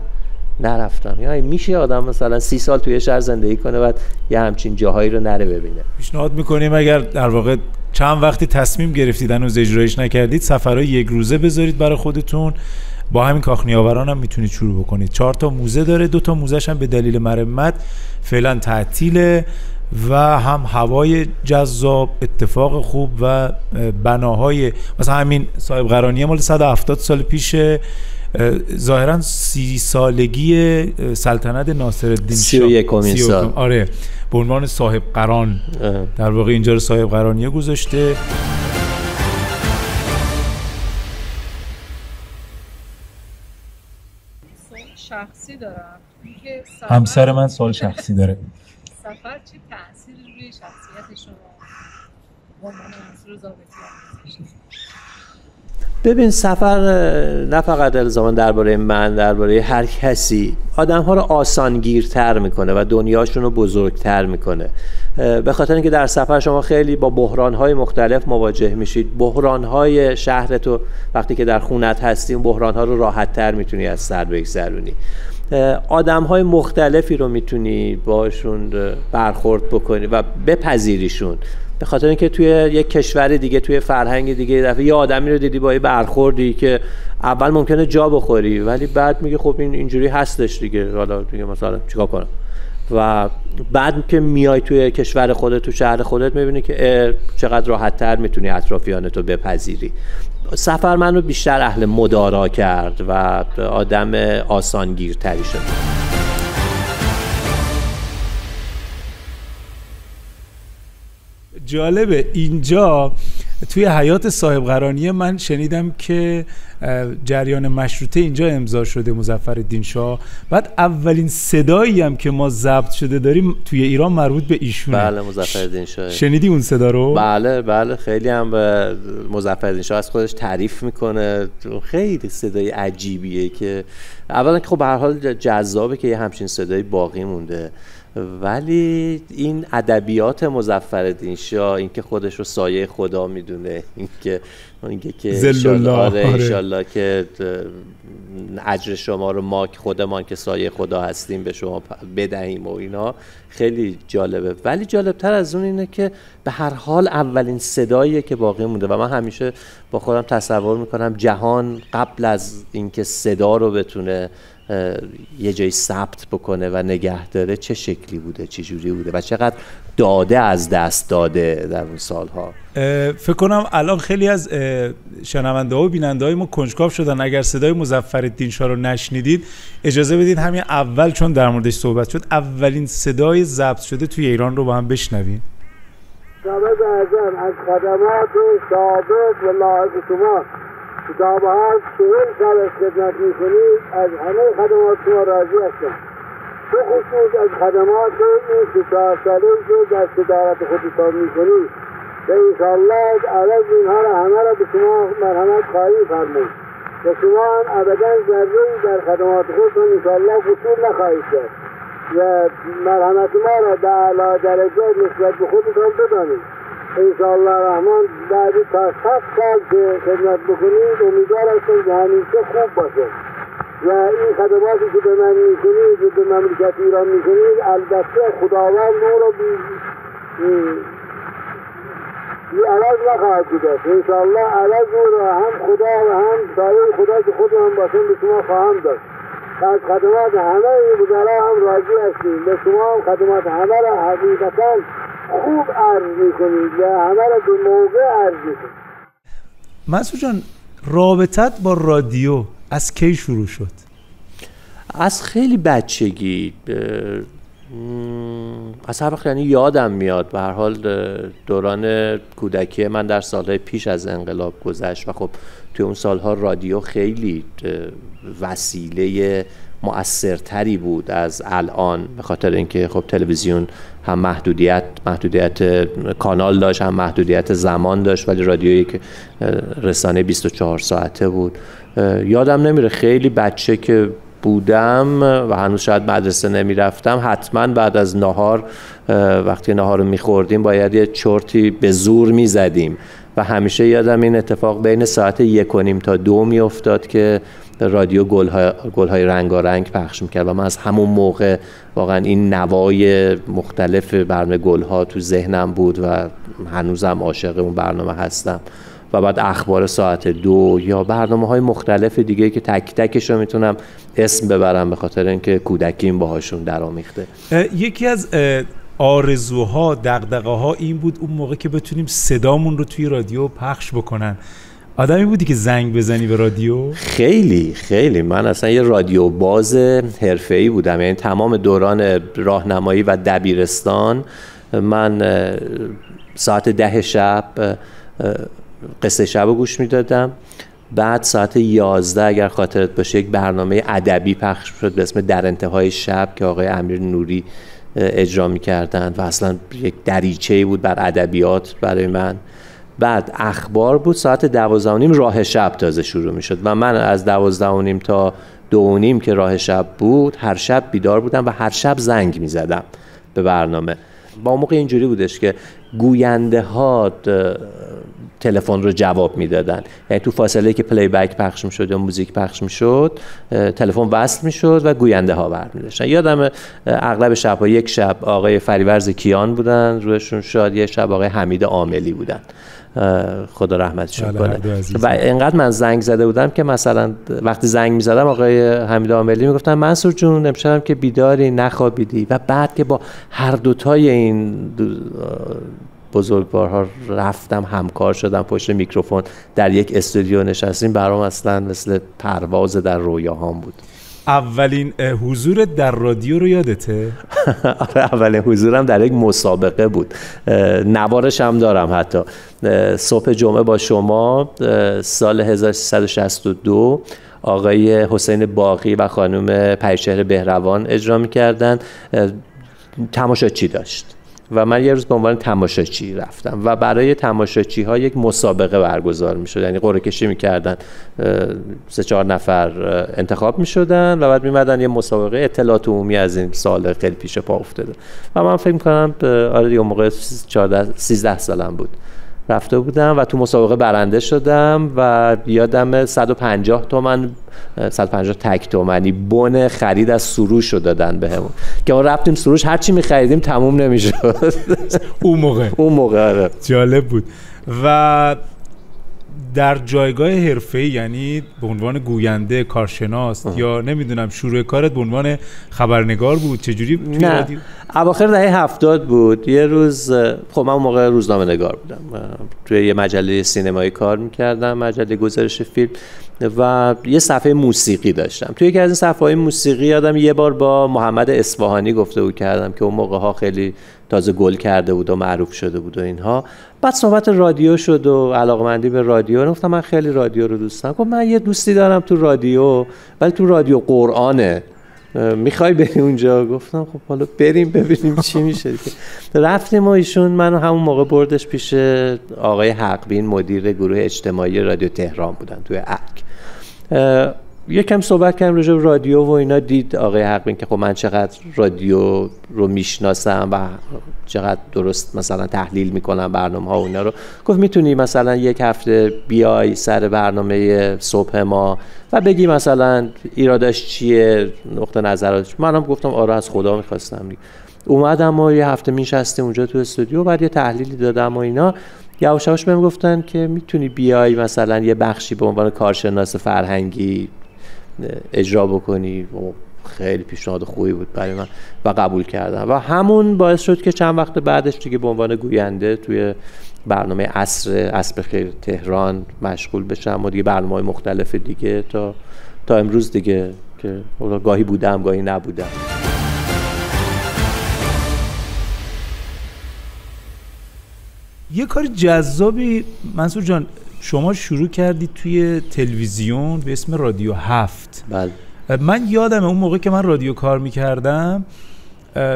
نرفتم یا میشه آدم مثلا سی سال توی شهر زندگی کنه و یه همچین جاهایی رو نره ببینه. پیشنهاد می‌کنیم اگر در واقع چند وقتی تصمیم گرفتید هنوز اجرایش نکردید سفرهای یک روزه بذارید برای خودتون. با همین کاخ نیاوران هم می‌تونید شروع بکنید. چهار تا موزه داره دو تا موزهش هم به دلیل مرمت فعلا تعطیله و هم هوای جذاب اتفاق خوب و بناهای مثلا همین صاحب قرانیه مال 170 سال پیش ظاهرا سی سالگی سلطنت ناصر الدین سی و یکمین سال. آره به عنوان صاحب قران. در واقع اینجا رو صاحب قرانیه گذاشته. شخصی دارم. همسر من سال شخصی داره. سفر چه تأثیری روی شخصیت شما؟ با منصور ببین سفر نه فقط الزاما درباره من درباره هر کسی. آدم ها رو آسانگیرتر می‌کنه و دنیاشون رو بزرگتر می‌کنه. به خاطر اینکه در سفر شما خیلی با بحران های مختلف مواجه میشید. بحران های شهر تو وقتی که در خونت هستی اون بحران ها رو راحت تر می‌تونی از سر بگذرونی. آدم های مختلفی رو می‌تونی باشون برخورد بکنی و بپذیریشون. به خاطر اینکه توی یک کشور دیگه توی فرهنگ دیگه دفعه یه آدمی رو دیدی با یه برخوردی که اول ممکنه جا بخوری ولی بعد میگه خب این اینجوری هستش دیگه. حالا دیگه مثلا چیکار کنم؟ و بعد که میای توی کشور خودت تو شهر خودت می‌بینی که چقدر راحت تر می‌تونی اطرافیان تو بپذیری. سفر منو بیشتر اهل مدارا کرد و آدم آسانگیرتری شد. جالبه. اینجا توی حیات صاحب قرانی من شنیدم که جریان مشروطه اینجا امضا شده مزفر الدین شاه. بعد اولین صدایی هم که ما ضبط شده داریم توی ایران مربوط به ایشونه. بله مزفر الدین شاه. شنیدی اون صدا رو؟ بله بله خیلی هم به مزفر الدین شاه از خودش تعریف می‌کنه. خیلی صدای عجیبیه که اولا که خب به هر حال جذابه که یه همچین صدایی باقی مونده. ولی این ادبیات مظفرالدین شاه اینکه خودش رو سایه خدا می‌دونه اینکه اینکه که انشالله آره که اجر شما رو ما خودمان که سایه خدا هستیم به شما بدهیم و اینا. خیلی جالبه. ولی جالبتر از اون اینه که به هر حال اولین صداییه که باقی مونده و من همیشه با خودم تصور می‌کنم جهان قبل از اینکه صدا رو بتونه یه جایی ثبت بکنه و نگه داره چه شکلی بوده؟ چه جوری بوده؟ و چقدر داده از دست داده در اون سالها؟ فکر کنم الان خیلی از شنونده ها و بیننده های ما کنجکاو شدن. اگر صدای مزفر الدین شاه رو نشنیدید اجازه بدید همین اول چون در موردش صحبت شد اولین صدای ضبط شده توی ایران رو با هم بشنویم. از خدمات سابق و به حال چهل سال از خدمت می‌کنید از همه خدمات شما راضی هستم. به خصوص از خدمات این سه چهار که در صدارت خودتان می‌کنید و انشاءالله عوض اینها را همه را به شما مرحمت خواهی فرمود. و شما هم ابدا ذره در خدمات خودتان انشاءالله قصور نخواهید کرد. و مرحمت ما را به اعلی درجه نسبت به خودتان بدانید. انشاءالله رحمان بعد تا صد سال که خدمت بکنید امیدوار هستم که همیشه خوب باشه. و این خدماتی که به من می‌کنید به مملکت ایران می‌کنید البته خداوند او را بی بی عوض نخواهد بود انشاءالله عوض او را هم خدا و هم سایه خدا که خود هم باشن به شما خواهم داشت از خدمات همه وزرا هم راضی هستیم. به شما هم خدمات همه را حقیقتا خوب عرض می‌کنید و همه را به موقع عرض می‌کنید مسعود جان رابطت با رادیو از کی شروع شد؟ از خیلی بچگی از هر وقت یعنی یادم میاد. به هر حال دوران کودکی من در سالهای پیش از انقلاب گذشت و خب توی اون سالها رادیو خیلی وسیله مؤثرتری بود از الان به خاطر اینکه خب تلویزیون هم محدودیت محدودیت کانال داشت هم محدودیت زمان داشت ولی رادیو یک رسانه 24 ساعته بود. یادم نمیره خیلی بچه که بودم و هنوز شاید مدرسه نمی‌رفتم حتما بعد از نهار وقتی نهار رو میخوردیم باید یه چرتی به زور می‌زدیم. و همیشه یادم این اتفاق بین ساعت یک و نیم تا دو میافتاد که رادیو گلهای, گلهای رنگارنگ پخش می‌کرد و من از همون موقع واقعا این نوای مختلف برنامه گلها تو ذهنم بود و هنوزم عاشق اون برنامه هستم. و بعد اخبار ساعت دو یا برنامه های مختلف دیگه که تک تکش رو می‌تونم اسم ببرم به خاطر اینکه کودکیم باهاشون درآمیخته. یکی از آرزوها دغدغه ها این بود اون موقع که بتونیم صدامون رو توی رادیو پخش بکنن. آدمی بودی که زنگ بزنی به رادیو؟ خیلی خیلی. من اصلا یه رادیو باز حرفه‌ای بودم. یعنی تمام دوران راهنمایی و دبیرستان من ساعت ده شب قصه شب گوش می‌دادم. بعد ساعت 11 اگر خاطرت باشه یک برنامه ادبی پخش شد به اسم در انتهای شب که آقای امیر نوری اجرا می‌کردن و اصلا یک دریچه بود بر ادبیات برای من. بعد اخبار بود ساعت دوازده نیم راه شب تازه شروع می‌شد و من از دوازده نیم تا دو نیم که راه شب بود هر شب بیدار بودم و هر شب زنگ می‌زدم به برنامه. با موقع اینجوری بودش که گوینده ها تلفن رو جواب می‌دادن. یعنی تو فاصله که پلی بک پخش می‌شد یا موزیک پخش می‌شد تلفن وصل می‌شد و گوینده ها برمیداشتن یادم اغلب شب یک شب آقای فریورز کیان بودن روشون شاد یه شب آقای حمید عاملی بودن. خدا رحمتشون کنه. و اینقدر من زنگ زده بودم که مثلا وقتی زنگ می‌زدم آقای حمید عاملی می‌گفتن منصور جون امشب که بیداری نخوابیدی. و بعد که با هر دوتای این بزرگوارها رفتم همکار شدم پشت میکروفون در یک استودیو نشستیم. برام اصلا مثل پرواز در رویاهام بود. اولین حضور در رادیو رو یادته؟ آره اولین حضورم در یک مسابقه بود. نوارش هم دارم حتی. صبح جمعه با شما سال 1362 آقای حسین باقی و خانم پریشهر بهروان اجرا می‌کردن تماشاچی داشت. و من یه روز به عنوان تماشاچی رفتم و برای تماشاچی ها یک مسابقه برگزار می شد یعنی قرعه کشی می‌کردن سه چهار نفر انتخاب می شدن و بعد میمدن یه مسابقه اطلاعات عمومی از این سال خیلی پیش پا افتاده. و من فکر کنم آره دیگه موقع 14 13 سالم بود. رفته بودم و تو مسابقه برنده شدم و یادم 150 تومن 150 تک تومنی بن خرید از سروش رو دادن بهمون. که ما رفتیم سروش هر چی می‌خریدیم تموم نمی‌شد. اون موقع. اون موقع آره. جالب بود. و در جایگاه حرفه‌ای یعنی به عنوان گوینده کارشناس یا نمی‌دونم شروع کارت به عنوان خبرنگار بود چجوری نه. اواخر دهه هفتاد بود. یه روز خب من موقع روزنامه نگار بودم. توی یه مجله سینمایی کار می‌کردم مجله گزارش فیلم. و یه صفحه موسیقی داشتم. توی یکی از این صفحه های موسیقی یادم یه بار با محمد اصفهانی گفته بود کردم که اون موقع ها خیلی تازه گل کرده بود و معروف شده بود و اینها. بعد صحبت رادیو شد و علاقمندی به رادیو. گفتم من خیلی رادیو رو دوست دارم. گفت من یه دوستی دارم تو رادیو ولی تو رادیو قرآنه. می‌خوای بری اونجا؟ گفتم خب حالا بریم ببینیم چی میشه رفتیم و ایشون منو همون موقع بردش پیش آقای حقبین مدیر گروه اجتماعی رادیو تهران بودن توی اک یکم صحبت کردم راجع رادیو و اینا دید آقای حقبین که خب من چقدر رادیو رو می‌شناسم و چقدر درست مثلا تحلیل می‌کنم برنامه ها و اینا رو. گفت می‌تونی مثلا یک هفته بیای سر برنامه صبح ما و بگی مثلا ایرادش چیه نقطه نظراتش. منم گفتم آره از خدا می‌خواستم. اومدم و یه هفته میشستیم اونجا تو استودیو بعد یه تحلیلی دادم و اینا. یواشاش بهم گفتن که می‌تونی بیای مثلا یه بخشی به عنوان کارشناس فرهنگی اجرا بکنی و خیلی پیشنهاد خوبی بود برای من و قبول کردم. و همون باعث شد که چند وقت بعدش دیگه به عنوان گوینده توی برنامه عصر اسب خیر تهران مشغول بشم و دیگه برنامه های مختلف دیگه تا تا امروز دیگه که گاهی بودم گاهی نبودم. یه کار جذابی منصور جان شما شروع کردی توی تلویزیون به اسم رادیو هفت. بله. من یادم اون موقع که من رادیو کار می‌کردم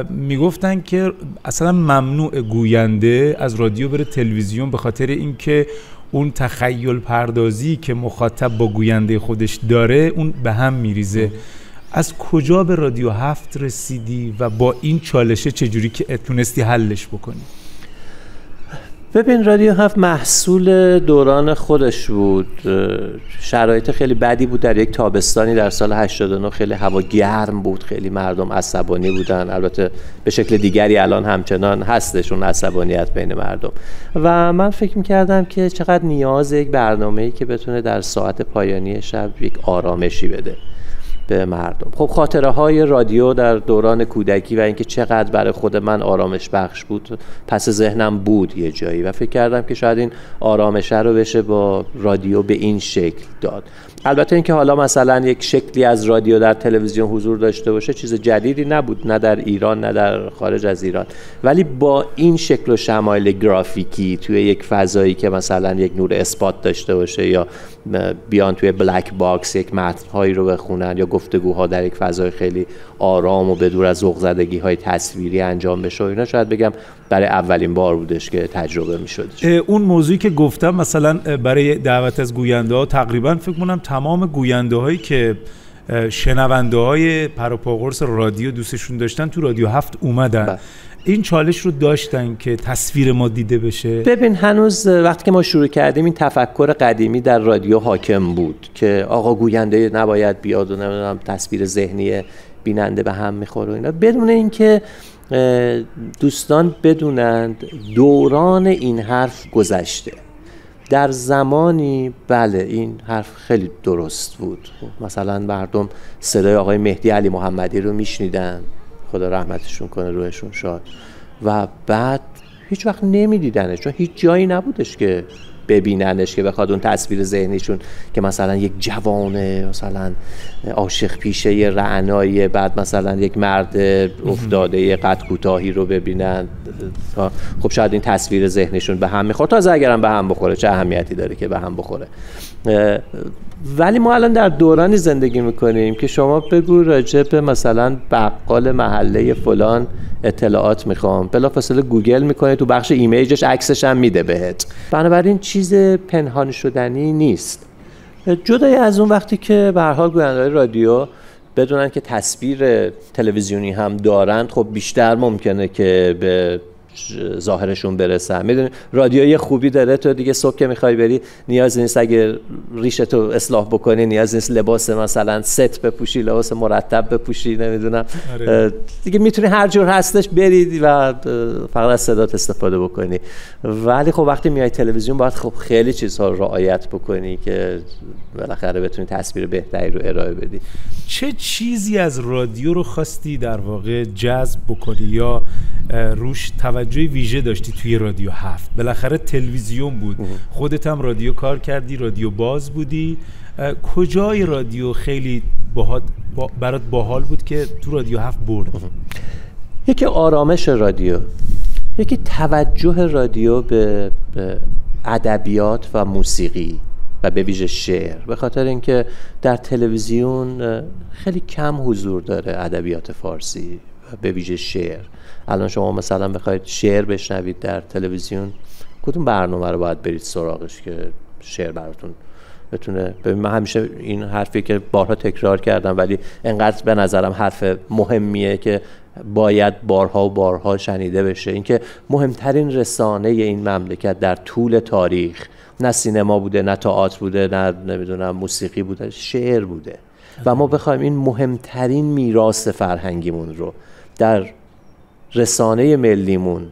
می‌گفتن که اصلا ممنوع گوینده از رادیو بره تلویزیون به خاطر اینکه اون تخیل پردازی که مخاطب با گوینده خودش داره اون به هم میریزه. از کجا به رادیو هفت رسیدی و با این چالشه چجوری که تونستی حلش بکنی؟ ببین رادیو هفت محصول دوران خودش بود. شرایط خیلی بدی بود. در یک تابستانی در سال 89 خیلی هوا گرم بود. خیلی مردم عصبانی بودن. البته به شکل دیگری الان همچنان هستشون عصبانیت بین مردم. و من فکر می‌کردم که چقدر نیاز یک برنامه‌ای که بتونه در ساعت پایانی شب یک آرامشی بده. به مردم. خب خاطره های رادیو در دوران کودکی و اینکه چقدر برای خود من آرامش بخش بود پس ذهنم بود یه جایی و فکر کردم که شاید این آرامشه رو بشه با رادیو به این شکل داد. البته اینکه حالا مثلا یک شکلی از رادیو در تلویزیون حضور داشته باشه چیز جدیدی نبود نه در ایران نه در خارج از ایران. ولی با این شکل و شمایل گرافیکی توی یک فضایی که مثلا یک نور spot داشته باشه یا بیان توی black box یک متنهایی رو بخونن یا گفتگوها در یک فضای خیلی آرام و بدور از ذوق‌زدگی های تصویری انجام بشه و اینا شاید بگم برای اولین بار بودش که تجربه می اون موضوعی که گفتم مثلا برای دعوت از گوینده ها تقریبا فکر کنم تمام گوینده هایی که شنونده های پروپاگورس رادیو دوستشون داشتن تو رادیو هفت اومدن. بله. این چالش رو داشتن که تصویر ما دیده بشه؟ ببین هنوز وقتی که ما شروع کردیم این تفکر قدیمی در رادیو حاکم بود که آقا گوینده نباید بیاد و نمی‌دونم تصویر ذهنی بیننده به هم می‌خوره اینا. بدون اینکه دوستان بدونند دوران این حرف گذشته. در زمانی بله این حرف خیلی درست بود. مثلا مردم صدای آقای مهدی علی محمدی رو میشنیدن. خدا رحمتشون کنه روحشون شاد. و بعد هیچ وقت نمیدیدنش چون هیچ جایی نبودش که ببیننش که بخواد اون تصویر ذهنیشون که مثلا یک جوان مثلا عاشق پیشه رعنایی بعد مثلا یک مرد افتاده قد کوتاهی رو ببینن. خب شاید این تصویر ذهنشون به هم می‌خوره. تازه اگرم به هم بخوره چه اهمیتی داره که به هم بخوره؟ ولی ما الان در دورانی زندگی می‌کنیم که شما بگو راجع به مثلا بقال محله فلان اطلاعات می‌خوام. بلافاصله گوگل می‌کنه تو بخش image ش عکسش هم میده بهت. بنابراین چیز پنهان شدنی نیست. جدای از اون وقتی که به حال گوینده رادیو بدونن که تصویر تلویزیونی هم دارند خب بیشتر ممکنه که به ظاهرشون برسن می‌دونی؟ رادیو یه خوبی داره تو دیگه صبح که می‌خوای بری نیاز نیست اگه ریشتو اصلاح بکنی نیاز نیست لباس مثلا ست بپوشی لباس مرتب بپوشی نمی‌دونم. آره. دیگه می‌تونی هر جور هستش برید و فقط از صدات استفاده بکنی. ولی خب وقتی میای تلویزیون باید خب خیلی چیزها رو رعایت بکنی که بالاخره بتونی تصویر بهتری رو ارائه بدی. چه چیزی از رادیو رو خواستی در واقع جذب بکنی یا روش توجه توجه ویژه داشتی توی رادیو هفت. بالاخره تلویزیون بود. خودت هم رادیو کار کردی رادیو باز بودی. کجای رادیو خیلی باهات با برات باحال بود که تو رادیو هفت برد یکی آرامش رادیو یکی توجه رادیو به, ادبیات و موسیقی و به ویژه شعر. به خاطر اینکه در تلویزیون خیلی کم حضور داره ادبیات فارسی. به ویژه شعر. الان شما مثلا بخواید شعر بشنوید در تلویزیون کدوم برنامه رو باید برید سراغش که شعر براتون بتونه ببین من همیشه این حرفی که بارها تکرار کردم ولی انقدر به نظرم حرف مهمیه که باید بارها و بارها شنیده بشه. اینکه مهمترین رسانه این مملکت در طول تاریخ نه سینما بوده نه تئاتر بوده نه نمی‌دونم موسیقی بوده شعر بوده. و ما بخوایم این مهمترین میراث فرهنگیمون رو در رسانه ملیمون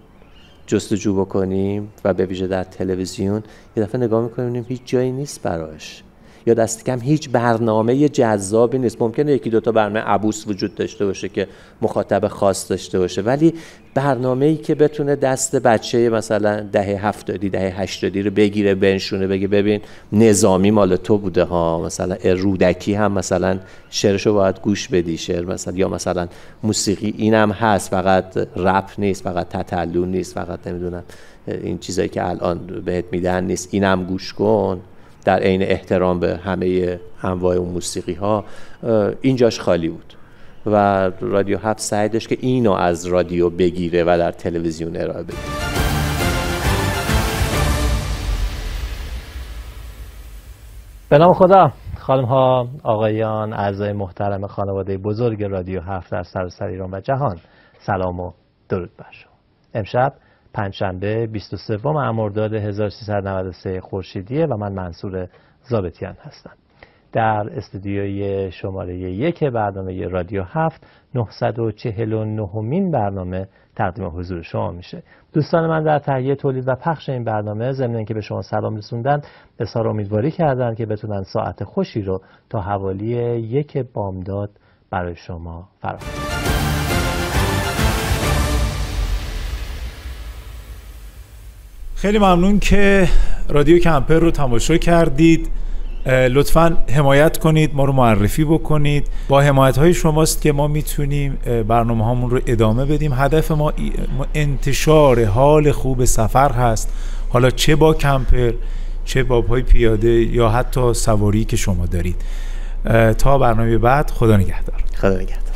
جستجو بکنیم و به ویژه در تلویزیون یه دفعه نگاه می‌کنیم هیچ جایی نیست براش یا دست کم هیچ برنامه جذابی نیست. ممکنه یکی دوتا برنامه عبوس وجود داشته باشه که مخاطب خاص داشته باشه ولی برنامه ای که بتونه دست بچه مثلا دهه هفتادی دهه هشتادی رو بگیره بنشونه بگه ببین نظامی مال تو بوده ها مثلا رودکی هم مثلا شعرشو باید گوش بدی شعر مثلا یا مثلا موسیقی اینم هست فقط رپ نیست فقط تتلو نیست فقط نمی‌دونم این چیزایی که الان بهت میدن نیست اینم گوش کن. در عین احترام به همه انواع اون موسیقی ها اینجاش خالی بود. و رادیو هفت سعی داشت که اینو از رادیو بگیره و در تلویزیون ارائه بده. به نام خدا خانم ها آقایان اعضای محترم خانواده بزرگ رادیو هفت در سراسر ایران و جهان سلام و درود بر شما. امشب پنجشنبه 23 مرداد 1393 خورشیدیه و من منصور زابتیان هستم. در استودیوی شماره یک برنامه رادیو هفت 949 مین برنامه تقدیم حضور شما میشه. دوستان من در تهیه تولید و پخش این برنامه ضمن اینکه به شما سلام رسوندن اظهار امیدواری کردن که بتونن ساعت خوشی رو تا حوالی یک بامداد برای شما فراهم خیلی ممنون که رادیو کمپر رو تماشا کردید. لطفا حمایت کنید ما رو معرفی بکنید. با حمایت های شماست که ما می‌تونیم برنامه هامون رو ادامه بدیم. هدف ما انتشار حال خوب سفر هست. حالا چه با کمپر چه با پای پیاده یا حتی سواری که شما دارید. تا برنامه بعد خدا نگهدار. خدا نگهدار.